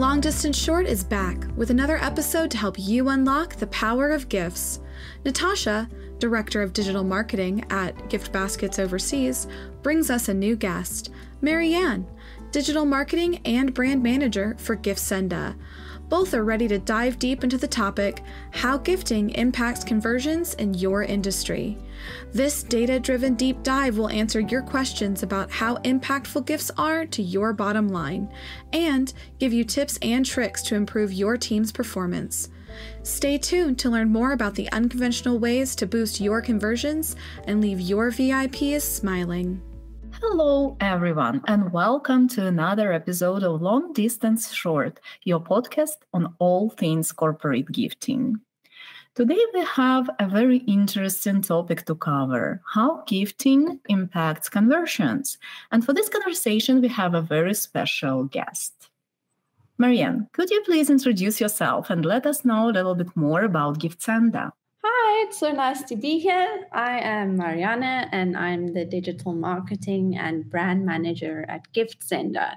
Long Distance Short is back with another episode to help you unlock the power of gifts. Natasha, Director of Digital Marketing at Gift Baskets Overseas, brings us a new guest, Marianne, Digital Marketing and Brand Manager for Giftsenda. Both are ready to dive deep into the topic how gifting impacts conversions in your industry. This data driven deep dive will answer your questions about how impactful gifts are to your bottom line and give you tips and tricks to improve your team's performance. Stay tuned to learn more about the unconventional ways to boost your conversions and leave your VIPs smiling. Hello, everyone, and welcome to another episode of Long Distance Short, your podcast on all things corporate gifting. Today, we have a very interesting topic to cover how gifting impacts conversions. And for this conversation, we have a very special guest. Marianne, could you please introduce yourself and let us know a little bit more about Gift Giftsenda? Hi, it's so nice to be here. I am Marianne and I'm the digital marketing and brand manager at Giftsenda.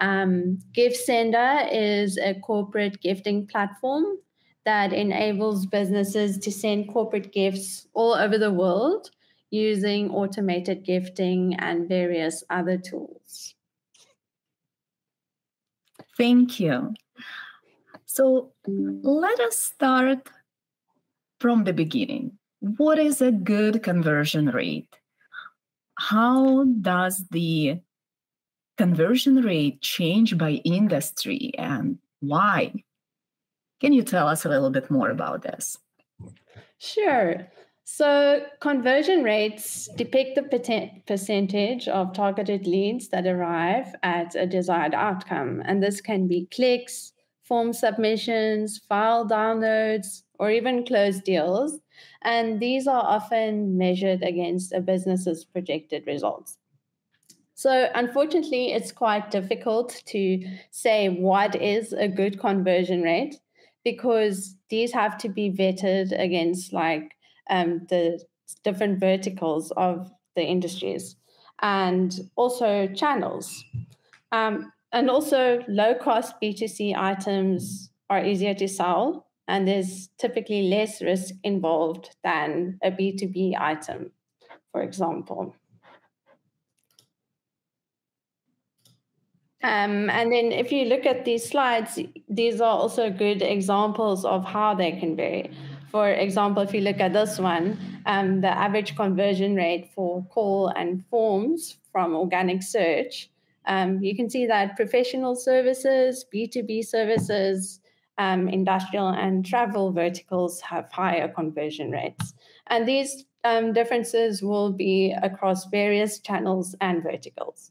Um, Giftsenda is a corporate gifting platform that enables businesses to send corporate gifts all over the world using automated gifting and various other tools. Thank you. So let us start from the beginning. What is a good conversion rate? How does the conversion rate change by industry and why? Can you tell us a little bit more about this? Sure. So, conversion rates depict the percentage of targeted leads that arrive at a desired outcome. And this can be clicks, form submissions, file downloads, or even closed deals. And these are often measured against a business's projected results. So, unfortunately, it's quite difficult to say what is a good conversion rate because these have to be vetted against like um, the different verticals of the industries and also channels. Um, and also, low cost B2C items are easier to sell and there's typically less risk involved than a B2B item, for example. Um, and then if you look at these slides, these are also good examples of how they can vary. For example, if you look at this one, um, the average conversion rate for call and forms from organic search, um, you can see that professional services, B2B services, um, industrial and travel verticals have higher conversion rates. And these um, differences will be across various channels and verticals.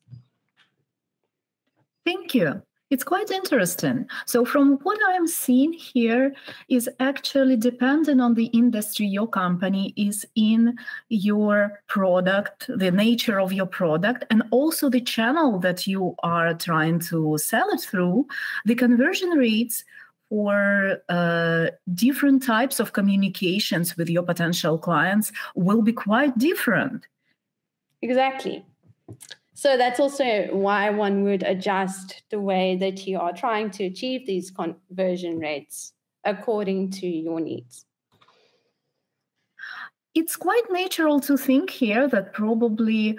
Thank you. It's quite interesting. So, from what I'm seeing here, is actually dependent on the industry your company is in, your product, the nature of your product, and also the channel that you are trying to sell it through. The conversion rates for uh, different types of communications with your potential clients will be quite different. Exactly. So that's also why one would adjust the way that you are trying to achieve these conversion rates according to your needs. It's quite natural to think here that probably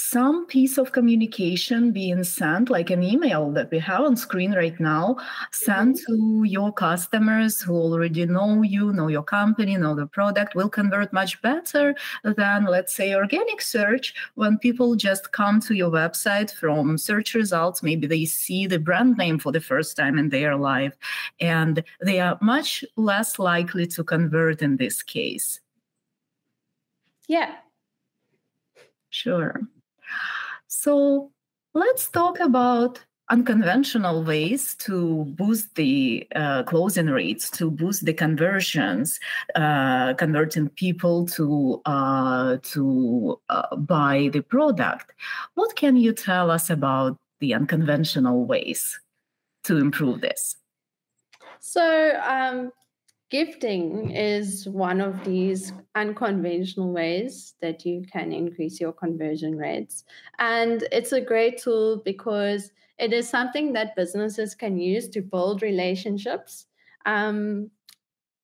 some piece of communication being sent, like an email that we have on screen right now, sent mm-hmm. to your customers who already know you, know your company, know the product, will convert much better than, let's say, organic search when people just come to your website from search results. Maybe they see the brand name for the first time in their life, and they are much less likely to convert in this case. Yeah. Sure. So let's talk about unconventional ways to boost the uh, closing rates, to boost the conversions, uh, converting people to uh, to uh, buy the product. What can you tell us about the unconventional ways to improve this? So um, Gifting is one of these unconventional ways that you can increase your conversion rates. And it's a great tool because it is something that businesses can use to build relationships um,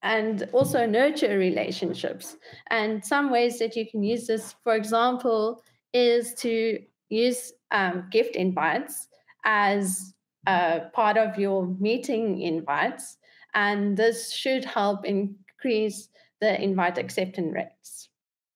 and also nurture relationships. And some ways that you can use this, for example, is to use um, gift invites as a part of your meeting invites. And this should help increase the invite acceptance rates.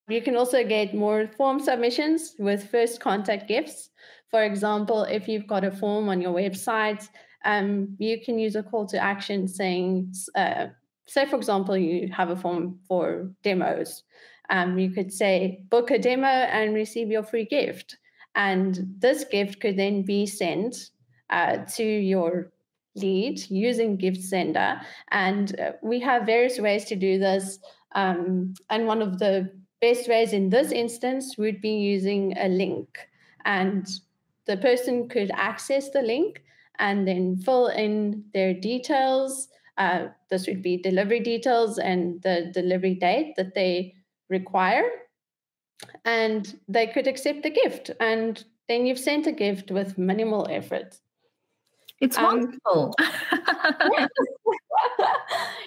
You can also get more form submissions with first contact gifts. For example, if you've got a form on your website, um, you can use a call to action saying, uh, say, for example, you have a form for demos. Um, you could say, book a demo and receive your free gift. And this gift could then be sent uh, to your lead using Giftsenda. And uh, we have various ways to do this. Um, and one of the best ways in this instance would be using a link. And the person could access the link and then fill in their details. Uh, this would be delivery details and the delivery date that they require. And they could accept the gift. And then you've sent a gift with minimal effort. It's um, wonderful.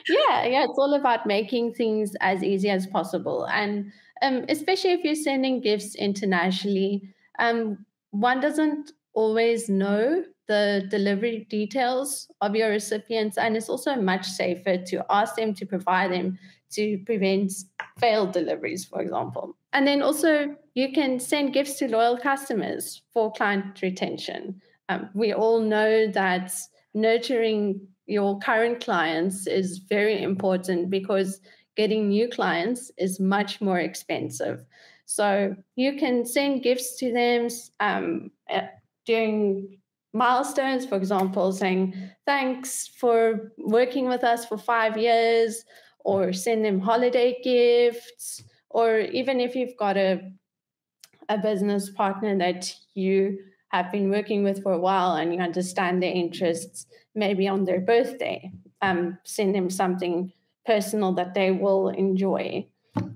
yeah, yeah, it's all about making things as easy as possible. And um, especially if you're sending gifts internationally, um, one doesn't always know the delivery details of your recipients, and it's also much safer to ask them to provide them to prevent failed deliveries, for example. And then also, you can send gifts to loyal customers for client retention. Um, we all know that nurturing your current clients is very important because getting new clients is much more expensive. So you can send gifts to them um, during milestones, for example, saying thanks for working with us for five years, or send them holiday gifts, or even if you've got a a business partner that you have been working with for a while and you understand their interests, maybe on their birthday, um, send them something personal that they will enjoy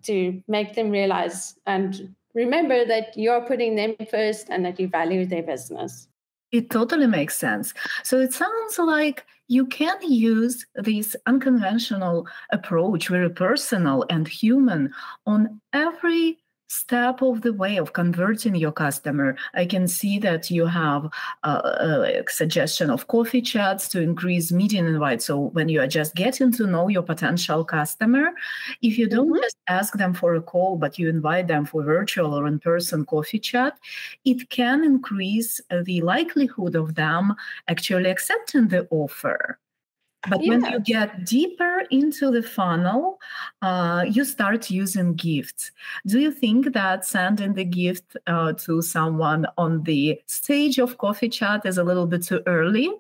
to make them realize and remember that you're putting them first and that you value their business. It totally makes sense. So it sounds like you can use this unconventional approach, very personal and human, on every step of the way of converting your customer. I can see that you have a, a, suggestion of coffee chats to increase meeting invites so when you are just getting to know your potential customer if you don't mm-hmm. just ask them for a call but you invite them for virtual or in-person coffee chat it can increase the likelihood of them actually accepting the offer but yeah. when you get deeper into the funnel, uh, you start using gifts. Do you think that sending the gift uh, to someone on the stage of coffee chat is a little bit too early?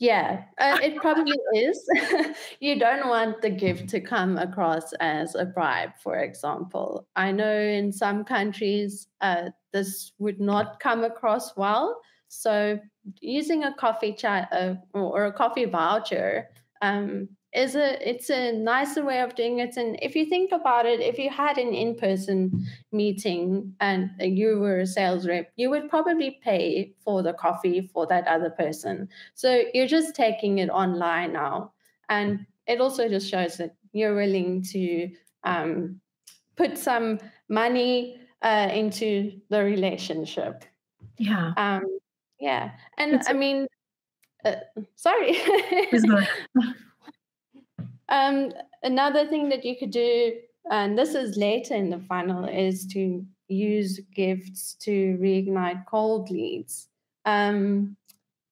Yeah, uh, it probably is. you don't want the gift to come across as a bribe, for example. I know in some countries uh, this would not come across well. So using a coffee chat uh, or a coffee voucher um, is a it's a nicer way of doing it. And if you think about it, if you had an in-person meeting and you were a sales rep, you would probably pay for the coffee for that other person. So you're just taking it online now, and it also just shows that you're willing to um, put some money uh, into the relationship. Yeah. Um, yeah. And it's, I mean, uh, sorry. um, another thing that you could do, and this is later in the funnel, is to use gifts to reignite cold leads. Um,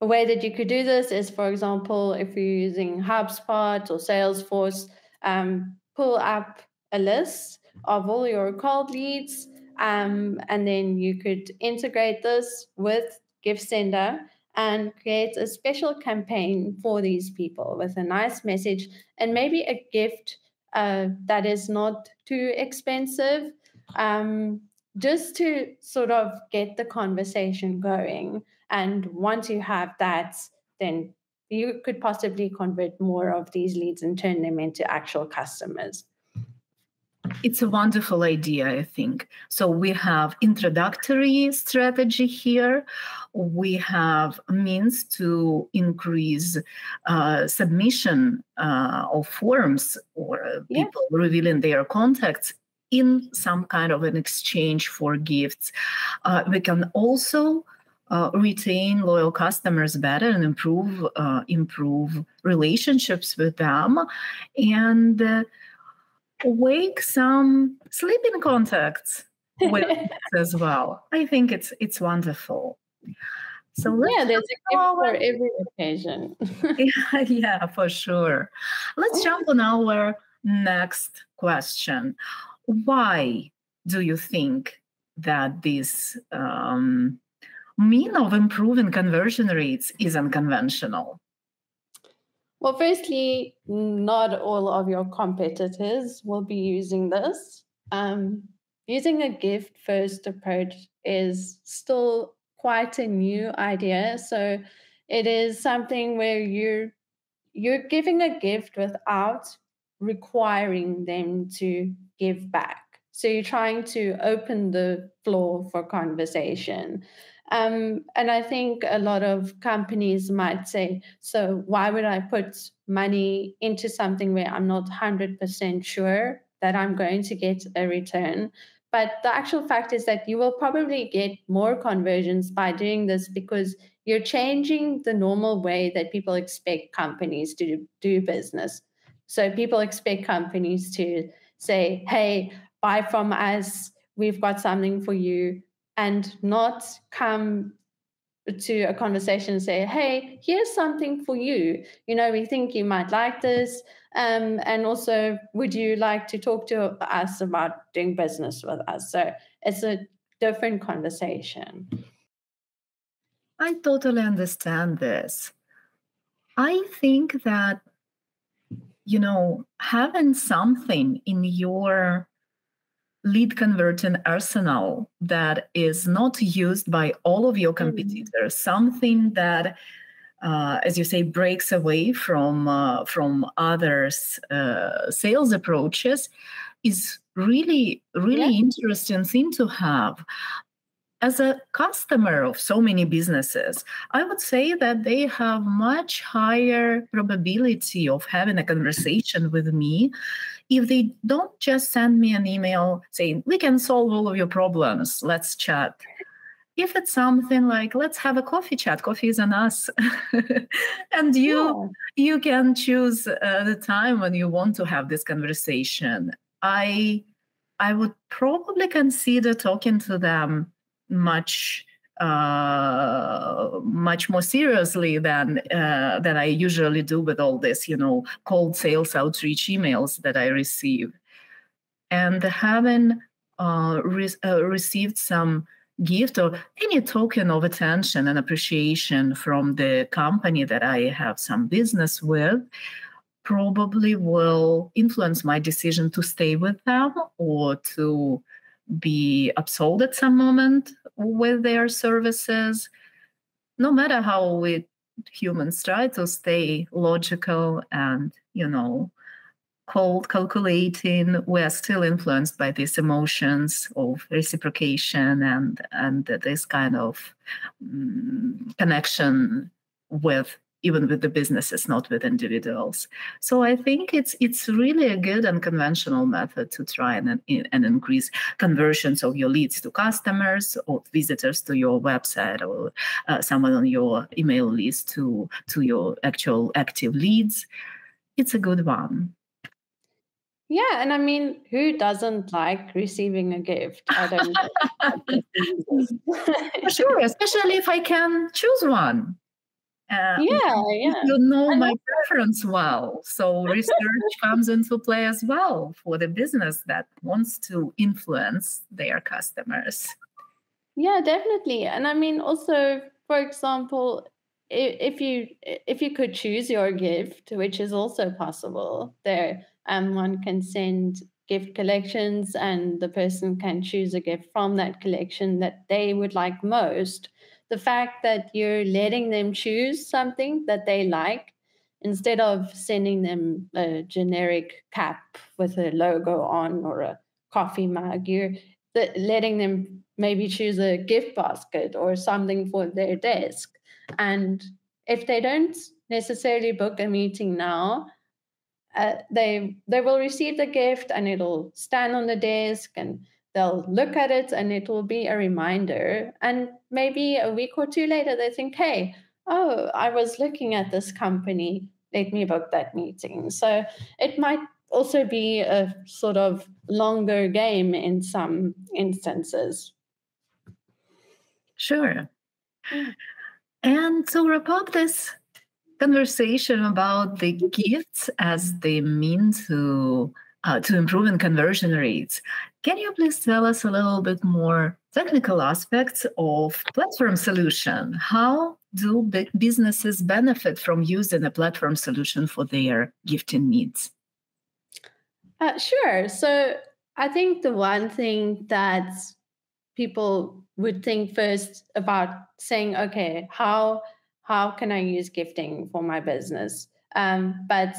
a way that you could do this is, for example, if you're using HubSpot or Salesforce, um, pull up a list of all your cold leads, um, and then you could integrate this with Giftsenda and creates a special campaign for these people with a nice message and maybe a gift uh, that is not too expensive, um, just to sort of get the conversation going. And once you have that, then you could possibly convert more of these leads and turn them into actual customers. It's a wonderful idea, I think. So we have introductory strategy here. We have means to increase uh, submission uh, of forms or people revealing their contacts in some kind of an exchange for gifts. Uh, we can also uh, retain loyal customers better and improve uh, improve relationships with them and uh, wake some sleeping contacts with as well. I think it's it's wonderful. So yeah, there's a gift for every occasion. yeah, yeah, for sure. Let's jump on our next question. Why do you think that this um, mean of improving conversion rates is unconventional? Well, firstly, not all of your competitors will be using this. Um, using a gift first approach is still quite a new idea. So it is something where you're you're giving a gift without requiring them to give back. So you're trying to open the floor for conversation. Um, and I think a lot of companies might say, so why would I put money into something where I'm not 100% sure that I'm going to get a return? But the actual fact is that you will probably get more conversions by doing this because you're changing the normal way that people expect companies to do business. So people expect companies to say, hey, buy from us, we've got something for you and not come to a conversation and say, hey, here's something for you. You know, we think you might like this. Um, and also, would you like to talk to us about doing business with us? So it's a different conversation. I totally understand this. I think that, you know, having something in your lead converting arsenal that is not used by all of your mm-hmm. competitors, mm-hmm. something that uh, as you say, breaks away from uh, from others' uh, sales approaches, is really really yeah. interesting thing to have. As a customer of so many businesses, I would say that they have much higher probability of having a conversation with me if they don't just send me an email saying, we can solve all of your problems, let's chat. If it's something like, let's have a coffee chat, coffee is on us. and you yeah. you can choose uh, the time when you want to have this conversation. I I would probably consider talking to them much uh, much more seriously than uh, than I usually do with all this, you know, cold sales outreach emails that I receive, and having uh, re- uh, received some gift or any token of attention and appreciation from the company that I have some business with probably will influence my decision to stay with them or to be upsold at some moment with their services. No matter how we humans try to stay logical and, you know, cold calculating, we are still influenced by these emotions of reciprocation and and this kind of um, connection with even with the businesses, not with individuals. So I think it's it's really a good and conventional method to try and, and increase conversions of your leads to customers or visitors to your website or uh, someone on your email list to to your actual active leads. It's a good one. Yeah, and I mean, who doesn't like receiving a gift? I don't. sure, especially if I can choose one. Uh, yeah, yeah. You know my preference well. So research comes into play as well for the business that wants to influence their customers. Yeah, definitely. And I mean, also, for example, if you if you could choose your gift, which is also possible, there um, one can send gift collections, and the person can choose a gift from that collection that they would like most the fact that you're letting them choose something that they like instead of sending them a generic cap with a logo on or a coffee mug. You're letting them maybe choose a gift basket or something for their desk. And if they don't necessarily book a meeting now, uh, they they will receive the gift and it'll stand on the desk and they'll look at it and it will be a reminder. And maybe a week or two later, they think, hey, oh, I was looking at this company. Let me book that meeting. So it might also be a sort of longer game in some instances. Sure. And to wrap up this conversation about the gifts as the mean to uh, to improving conversion rates, can you please tell us a little bit more technical aspects of platform solution? How do businesses benefit from using a platform solution for their gifting needs? Uh, sure. So I think the one thing that people would think first about saying, okay, how how can I use gifting for my business? Um, but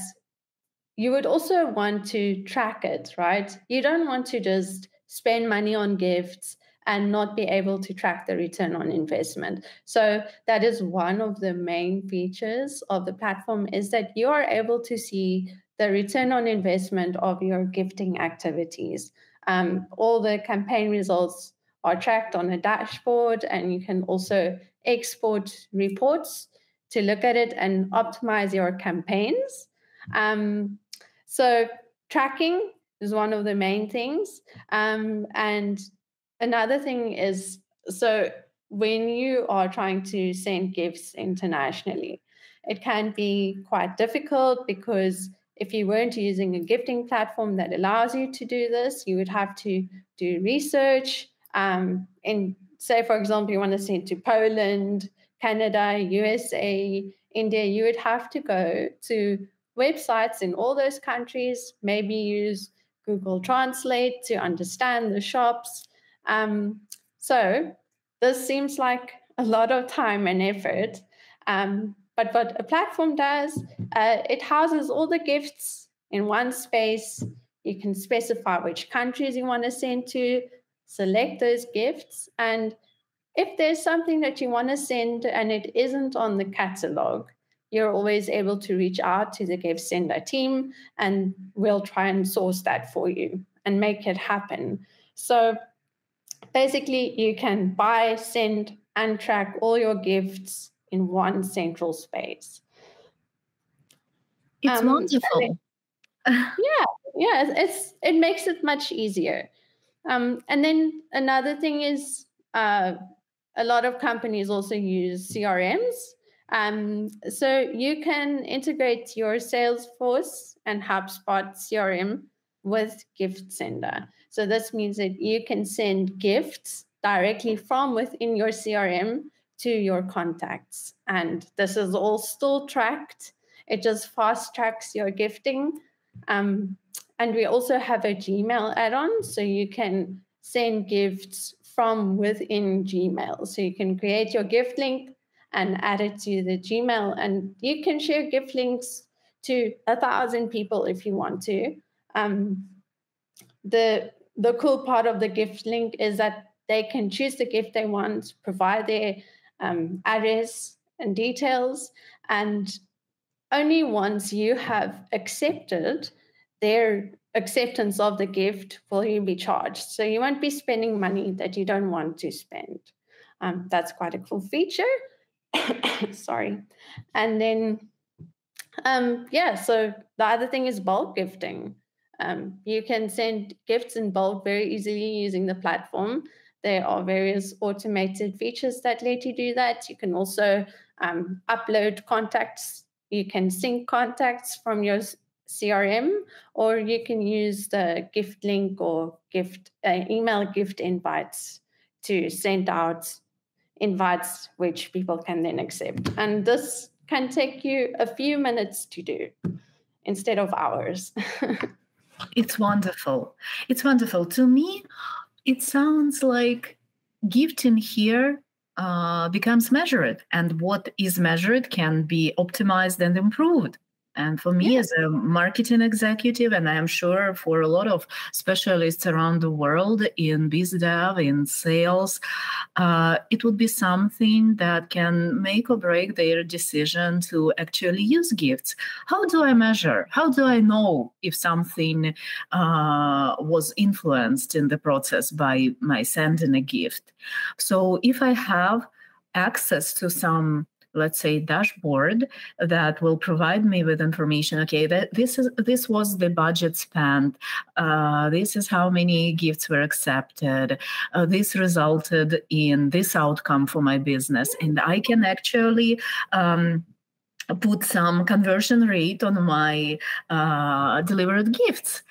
you would also want to track it, right? You don't want to just spend money on gifts and not be able to track the return on investment. So that is one of the main features of the platform is that you are able to see the return on investment of your gifting activities. Um, all the campaign results are tracked on a dashboard, and you can also export reports to look at it and optimize your campaigns. Um, so, tracking is one of the main things. Um, and another thing is so, when you are trying to send gifts internationally, it can be quite difficult because if you weren't using a gifting platform that allows you to do this, you would have to do research um, in, say, for example, you want to send to Poland, Canada, USA, India, you would have to go to websites in all those countries, maybe use Google Translate to understand the shops. Um, so this seems like a lot of time and effort. Um, but what a platform does, uh, it houses all the gifts in one space. You can specify which countries you want to send to, select those gifts. And if there's something that you want to send and it isn't on the catalog, you're always able to reach out to the Giftsenda team and we'll try and source that for you and make it happen. So basically, you can buy, send, and track all your gifts in one central space. It's um, wonderful. yeah, yeah, it's it makes it much easier. Um, and then another thing is uh, a lot of companies also use CRMs. Um, so you can integrate your Salesforce and HubSpot CRM with Giftsenda. So this means that you can send gifts directly from within your CRM to your contacts. And this is all still tracked. It just fast tracks your gifting. Um, and we also have a Gmail add on, so you can send gifts from within Gmail. So you can create your gift link and add it to the Gmail, and you can share gift links to a thousand people if you want to. Um, the the cool part of the gift link is that they can choose the gift they want, provide their um, address and details, and only once you have accepted their acceptance of the gift will you be charged. So you won't be spending money that you don't want to spend. Um, that's quite a cool feature. Sorry. And then, um, yeah, so the other thing is bulk gifting. Um, you can send gifts in bulk very easily using the platform. There are various automated features that let you do that. You can also um, upload contacts. You can sync contacts from your CRM, or you can use the gift link or gift uh, email gift invites to send out invites which people can then accept. And this can take you a few minutes to do instead of hours. it's wonderful. It's wonderful. To me, it sounds like gifting here uh, becomes measured, and what is measured can be optimized and improved And for me, yeah. as a marketing executive, and I'm sure for a lot of specialists around the world in biz dev, in sales, uh, it would be something that can make or break their decision to actually use gifts. How do I measure? How do I know if something uh, was influenced in the process by my sending a gift? So if I have access to some let's say dashboard that will provide me with information okay that this is this was the budget spent uh, this is how many gifts were accepted uh, this resulted in this outcome for my business. And i can actually um, put some conversion rate on my uh, delivered gifts.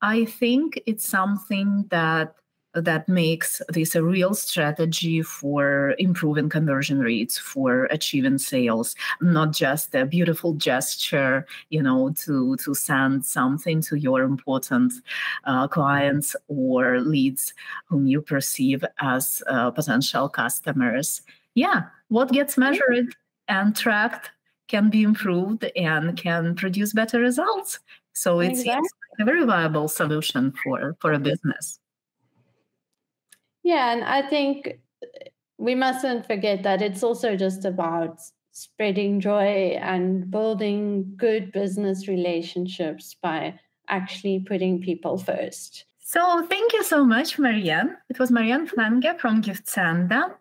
I think it's something that that makes this a real strategy for improving conversion rates for achieving sales not just a beautiful gesture you know to to send something to your important uh, clients or leads whom you perceive as uh, potential customers. Yeah what gets measured and tracked can be improved and can produce better results. So it's exactly. a very viable solution for for a business yeah, and I think we mustn't forget that it's also just about spreading joy and building good business relationships by actually putting people first. So, thank you so much, Marianne. It was Marianne Flange from Giftsenda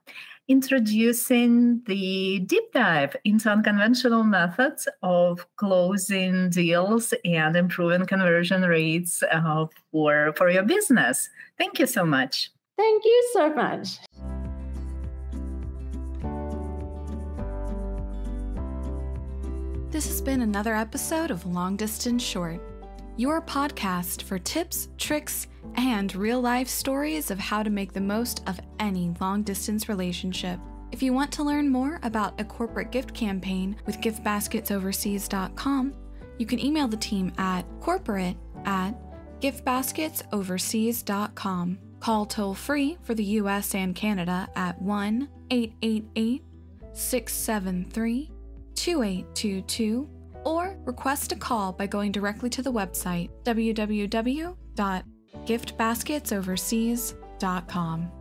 introducing the deep dive into unconventional methods of closing deals and improving conversion rates uh, for, for your business. Thank you so much. Thank you so much. This has been another episode of Long Distance Short, your podcast for tips, tricks, and real life stories of how to make the most of any long distance relationship. If you want to learn more about a corporate gift campaign with giftbasketsoverseas.com, you can email the team at corporate at giftbasketsoverseas.com. Call toll free for the US and Canada at 1 888 673 2822 or request a call by going directly to the website www.giftbasketsoverseas.com.